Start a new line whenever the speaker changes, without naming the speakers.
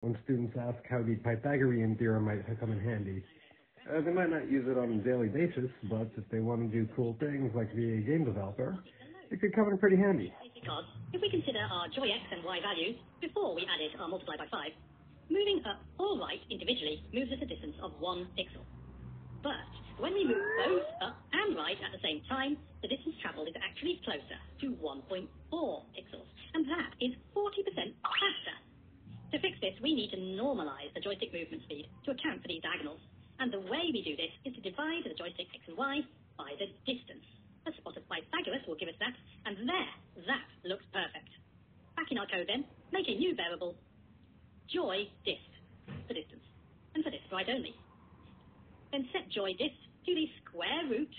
when students ask how the Pythagorean theorem might come in handy. Uh, they might not use it on a daily basis, but if they want to do cool things like be a game developer, it could come in pretty handy.
Because if we consider our joy x and y values before we added our multiply by 5, moving up or right individually moves us a distance of 1 pixel. But when we move both up and right at the same time, the distance travelled is actually closer to 1.4 pixels, and that is 40% faster. To fix this, we need to normalize the joystick movement speed to account for these diagonals. And the way we do this is to divide the joystick x and y by the distance. A spot of Pythagoras will give us that, and there, that looks perfect. Back in our code then, make a new variable, joy dist, for distance, and for this right only. Then set joy dist to the square root